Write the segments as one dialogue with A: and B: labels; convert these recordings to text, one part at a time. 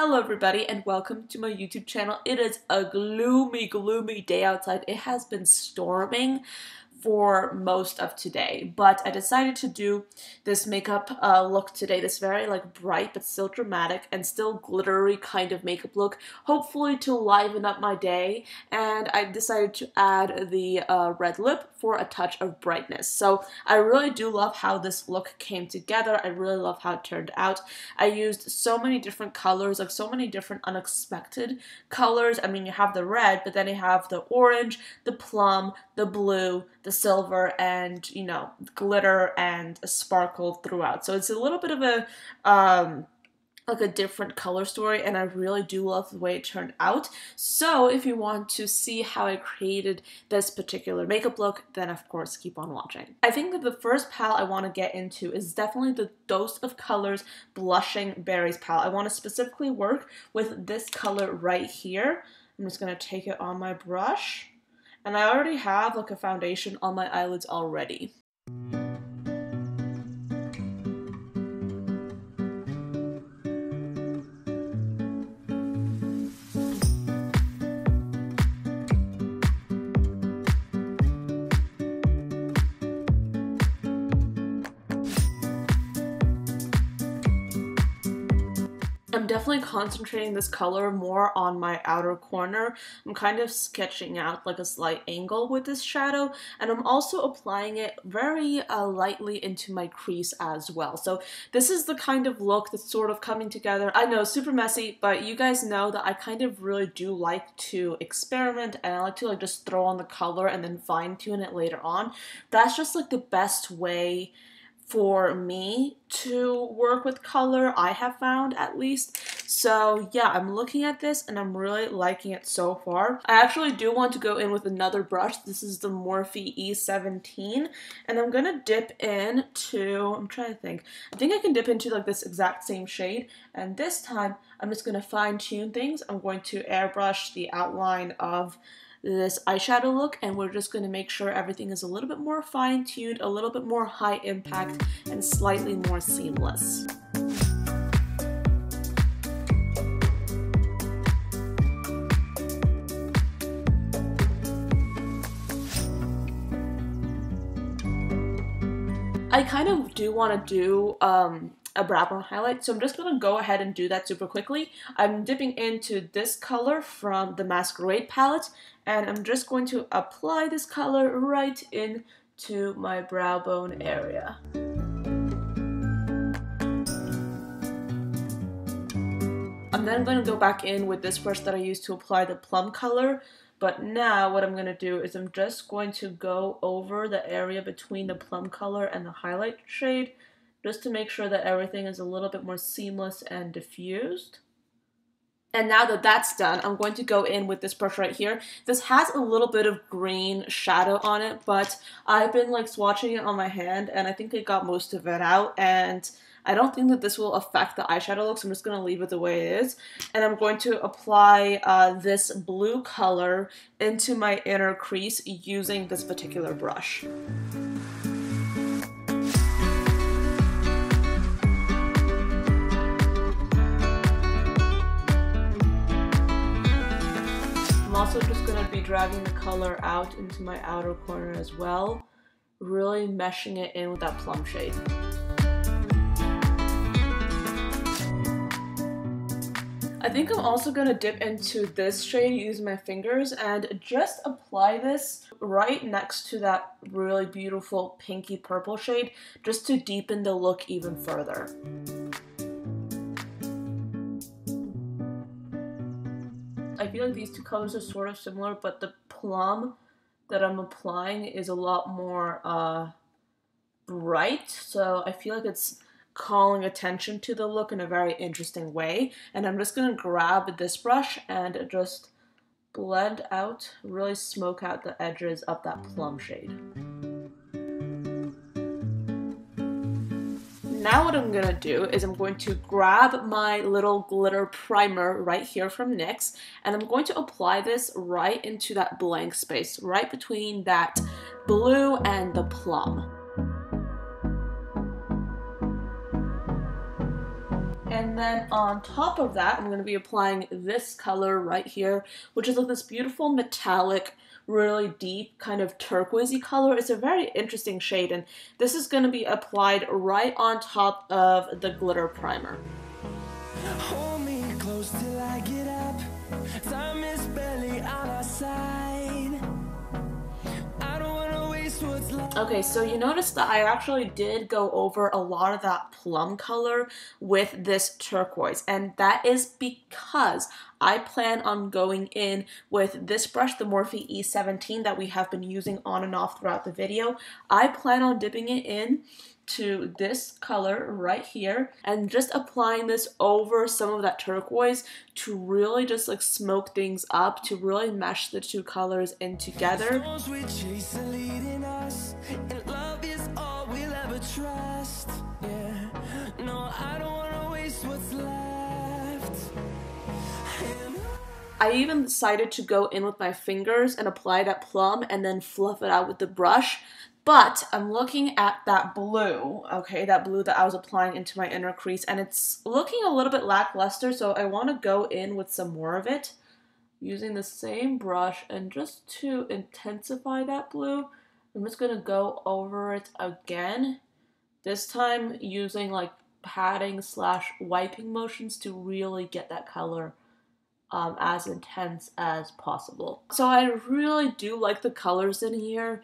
A: Hello everybody and welcome to my YouTube channel. It is a gloomy, gloomy day outside. It has been storming for most of today, but I decided to do this makeup uh, look today, this very like bright but still dramatic and still glittery kind of makeup look, hopefully to liven up my day, and I decided to add the uh, red lip for a touch of brightness. So I really do love how this look came together, I really love how it turned out. I used so many different colors, like so many different unexpected colors. I mean, you have the red, but then you have the orange, the plum, the blue, the silver and you know glitter and sparkle throughout so it's a little bit of a um like a different color story and I really do love the way it turned out. So if you want to see how I created this particular makeup look, then of course keep on watching. I think that the first palette I want to get into is definitely the Dose of Colors Blushing Berries palette. I want to specifically work with this color right here. I'm just going to take it on my brush and I already have like a foundation on my eyelids already. Definitely concentrating this color more on my outer corner. I'm kind of sketching out like a slight angle with this shadow and I'm also applying it very uh, lightly into my crease as well. So this is the kind of look that's sort of coming together. I know super messy but you guys know that I kind of really do like to experiment and I like to like just throw on the color and then fine tune it later on. That's just like the best way for me to work with color, I have found at least. So yeah, I'm looking at this and I'm really liking it so far. I actually do want to go in with another brush. This is the Morphe E17 and I'm gonna dip in to, I'm trying to think, I think I can dip into like this exact same shade and this time I'm just gonna fine tune things. I'm going to airbrush the outline of this eyeshadow look and we're just going to make sure everything is a little bit more fine-tuned, a little bit more high impact, and slightly more seamless. I kind of do want to do um, a brow bone highlight. So I'm just going to go ahead and do that super quickly. I'm dipping into this color from the Masquerade palette and I'm just going to apply this color right into my brow bone area. I'm then going to go back in with this brush that I used to apply the plum color but now what I'm going to do is I'm just going to go over the area between the plum color and the highlight shade just to make sure that everything is a little bit more seamless and diffused. And now that that's done, I'm going to go in with this brush right here. This has a little bit of green shadow on it, but I've been like swatching it on my hand and I think I got most of it out and I don't think that this will affect the eyeshadow look, so I'm just going to leave it the way it is. And I'm going to apply uh, this blue color into my inner crease using this particular brush. I'm also just going to be dragging the color out into my outer corner as well, really meshing it in with that plum shade. I think I'm also going to dip into this shade using my fingers and just apply this right next to that really beautiful pinky purple shade just to deepen the look even further. I feel like these two colors are sort of similar, but the plum that I'm applying is a lot more uh, bright. So I feel like it's calling attention to the look in a very interesting way. And I'm just going to grab this brush and just blend out, really smoke out the edges of that plum shade. now what I'm gonna do is I'm going to grab my little glitter primer right here from NYX and I'm going to apply this right into that blank space, right between that blue and the plum. And then on top of that, I'm going to be applying this color right here, which is like this beautiful metallic, really deep kind of turquoisey color. It's a very interesting shade, and this is going to be applied right on top of the glitter primer. Hold me close till I get up. Time is barely on our side. Okay, so you notice that I actually did go over a lot of that plum color with this turquoise, and that is because I plan on going in with this brush, the Morphe E17 that we have been using on and off throughout the video. I plan on dipping it in to this color right here and just applying this over some of that turquoise to really just like smoke things up to really mesh the two colors in together. I even decided to go in with my fingers and apply that plum and then fluff it out with the brush but I'm looking at that blue, okay, that blue that I was applying into my inner crease, and it's looking a little bit lackluster, so I want to go in with some more of it using the same brush, and just to intensify that blue, I'm just going to go over it again, this time using like patting slash wiping motions to really get that color um, as intense as possible. So I really do like the colors in here,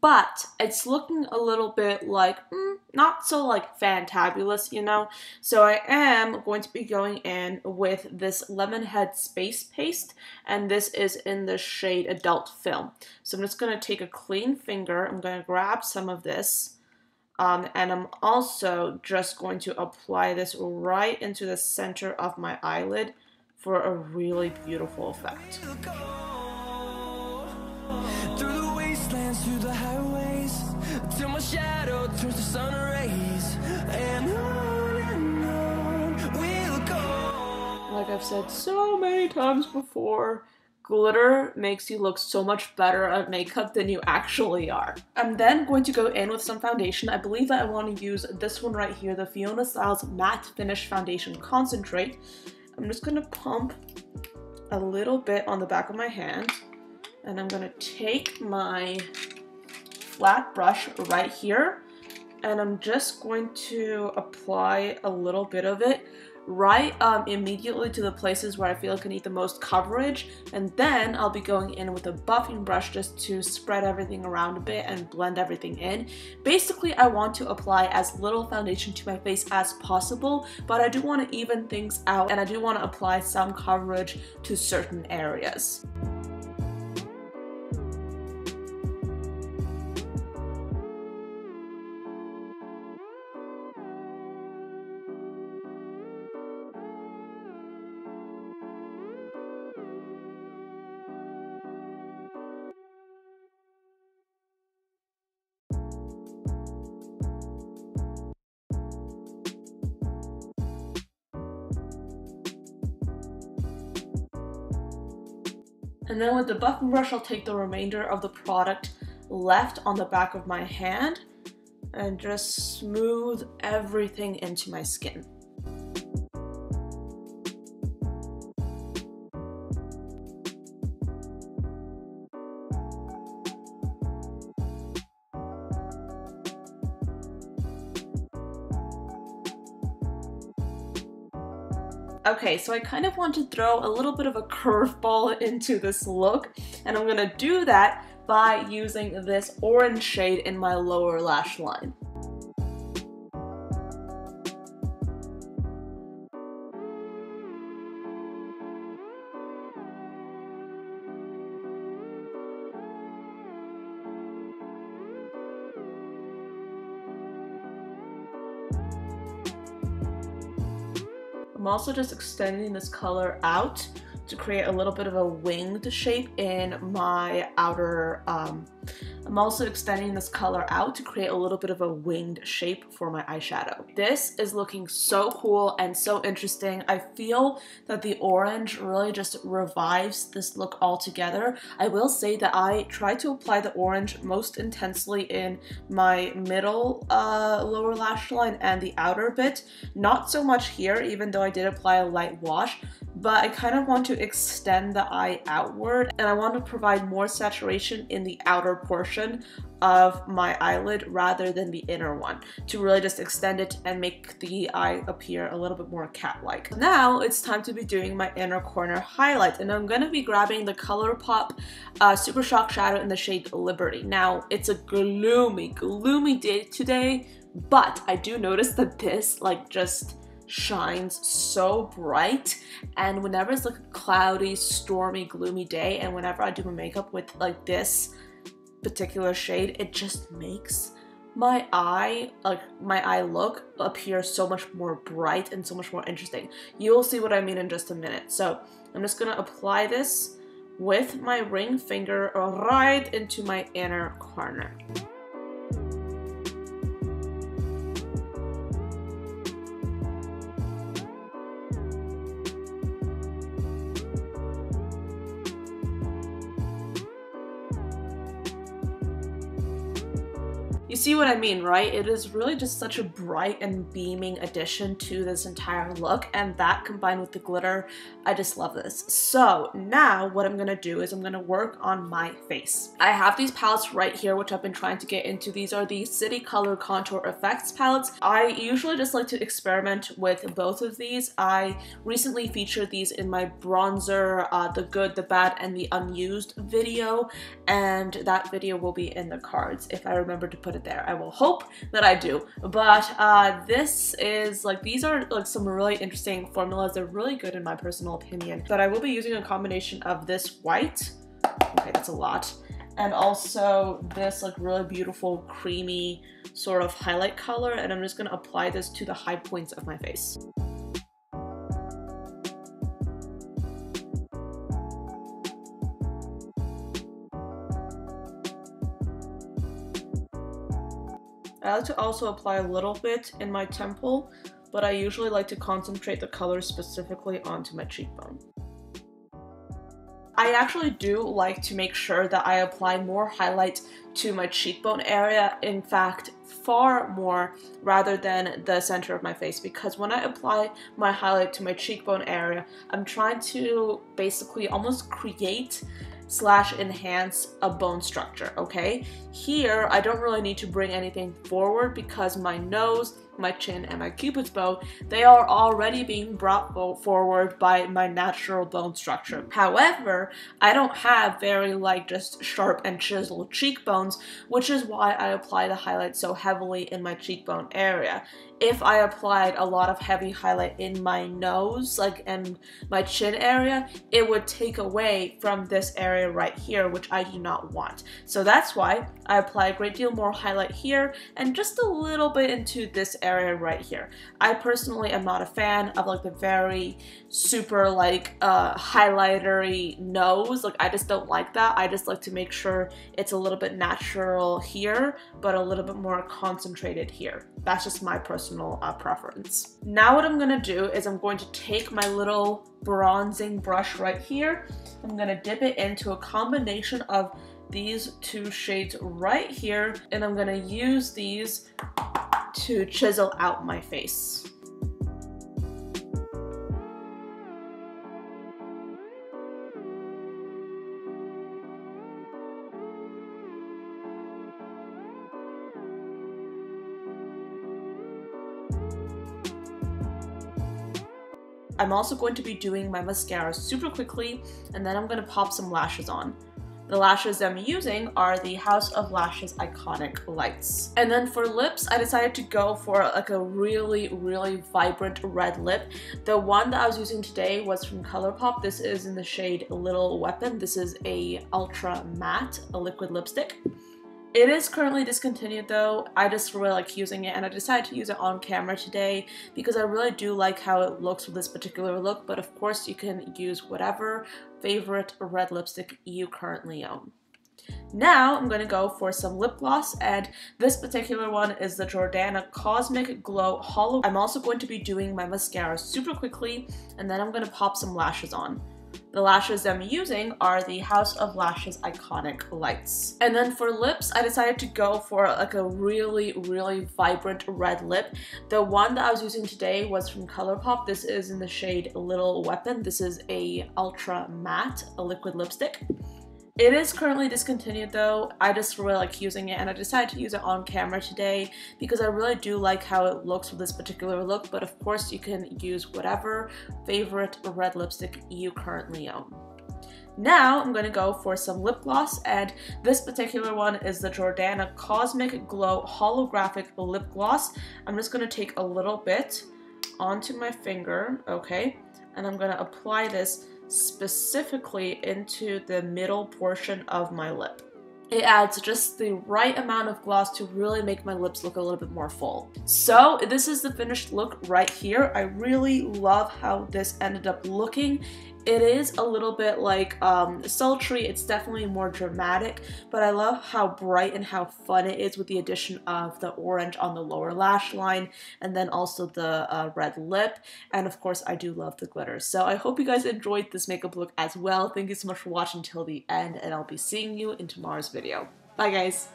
A: but it's looking a little bit like, mm, not so like fantabulous, you know? So I am going to be going in with this Lemonhead Space Paste, and this is in the shade Adult Film. So I'm just going to take a clean finger, I'm going to grab some of this, um, and I'm also just going to apply this right into the center of my eyelid for a really beautiful effect. Through the wastelands, through the highways, till my shadow turns to sun rays, and on and on we'll go. Like I've said so many times before, glitter makes you look so much better at makeup than you actually are. I'm then going to go in with some foundation. I believe that I want to use this one right here, the Fiona Stiles Matte Finish Foundation Concentrate. I'm just gonna pump a little bit on the back of my hand and I'm gonna take my flat brush right here and I'm just going to apply a little bit of it right um, immediately to the places where I feel I need the most coverage and then I'll be going in with a buffing brush just to spread everything around a bit and blend everything in. Basically I want to apply as little foundation to my face as possible but I do want to even things out and I do want to apply some coverage to certain areas. And then with the buffing brush, I'll take the remainder of the product left on the back of my hand and just smooth everything into my skin. Okay, so I kind of want to throw a little bit of a curveball into this look, and I'm gonna do that by using this orange shade in my lower lash line. Also just extending this color out to create a little bit of a winged shape in my outer um, I'm also extending this color out to create a little bit of a winged shape for my eyeshadow. This is looking so cool and so interesting. I feel that the orange really just revives this look altogether. I will say that I try to apply the orange most intensely in my middle uh, lower lash line and the outer bit. Not so much here, even though I did apply a light wash, but I kind of want to extend the eye outward and I want to provide more saturation in the outer portion of my eyelid rather than the inner one to really just extend it and make the eye appear a little bit more cat-like. Now it's time to be doing my inner corner highlight and I'm going to be grabbing the ColourPop uh, Super Shock Shadow in the shade Liberty. Now it's a gloomy, gloomy day today, but I do notice that this like just shines so bright and whenever it's like a cloudy stormy gloomy day and whenever I do my makeup with like this particular shade it just makes my eye like my eye look appear so much more bright and so much more interesting you will see what I mean in just a minute so I'm just gonna apply this with my ring finger right into my inner corner. See what I mean, right? It is really just such a bright and beaming addition to this entire look, and that combined with the glitter, I just love this. So now what I'm gonna do is I'm gonna work on my face. I have these palettes right here, which I've been trying to get into. These are the City Color Contour Effects palettes. I usually just like to experiment with both of these. I recently featured these in my bronzer, uh, the good, the bad, and the unused video, and that video will be in the cards if I remember to put it there. I will hope that I do. But uh, this is like, these are like some really interesting formulas. They're really good in my personal opinion. But I will be using a combination of this white, okay, that's a lot, and also this like really beautiful creamy sort of highlight color. And I'm just gonna apply this to the high points of my face. Like to also apply a little bit in my temple, but I usually like to concentrate the color specifically onto my cheekbone. I actually do like to make sure that I apply more highlight to my cheekbone area, in fact, far more rather than the center of my face because when I apply my highlight to my cheekbone area, I'm trying to basically almost create slash enhance a bone structure, okay? Here, I don't really need to bring anything forward because my nose my chin, and my cupid's bow, they are already being brought forward by my natural bone structure. However, I don't have very like just sharp and chiseled cheekbones, which is why I apply the highlight so heavily in my cheekbone area. If I applied a lot of heavy highlight in my nose, like in my chin area, it would take away from this area right here, which I do not want. So that's why I apply a great deal more highlight here and just a little bit into this area area right here. I personally am not a fan of like the very super like uh, highlightery nose. Like I just don't like that. I just like to make sure it's a little bit natural here, but a little bit more concentrated here. That's just my personal uh, preference. Now what I'm gonna do is I'm going to take my little bronzing brush right here. I'm gonna dip it into a combination of these two shades right here and I'm gonna use these to chisel out my face. I'm also going to be doing my mascara super quickly and then I'm going to pop some lashes on. The lashes I'm using are the House of Lashes Iconic Lite. And then for lips, I decided to go for like a really, really vibrant red lip. The one that I was using today was from ColourPop. This is in the shade Little Weapon. This is a ultra matte, a liquid lipstick. It is currently discontinued though. I just really like using it and I decided to use it on camera today because I really do like how it looks with this particular look but of course you can use whatever favorite red lipstick you currently own. Now I'm going to go for some lip gloss and this particular one is the Jordana Cosmic Glow Hollow. I'm also going to be doing my mascara super quickly and then I'm going to pop some lashes on. The lashes I'm using are the House of Lashes Iconic Lite. And then for lips, I decided to go for like a really, really vibrant red lip. The one that I was using today was from ColourPop. This is in the shade Little Weapon. This is a ultra matte, a liquid lipstick. It is currently discontinued though. I just really like using it and I decided to use it on camera today because I really do like how it looks with this particular look but of course you can use whatever favorite red lipstick you currently own. Now I'm going to go for some lip gloss and this particular one is the Jordana Cosmic Glow Holographic Lip Gloss. I'm just going to take a little bit onto my finger, okay, and I'm going to apply this specifically into the middle portion of my lip. It adds just the right amount of gloss to really make my lips look a little bit more full. So this is the finished look right here. I really love how this ended up looking. It is a little bit like um, sultry, it's definitely more dramatic, but I love how bright and how fun it is with the addition of the orange on the lower lash line and then also the uh, red lip. And of course, I do love the glitter. So I hope you guys enjoyed this makeup look as well. Thank you so much for watching till the end and I'll be seeing you in tomorrow's video. Bye guys!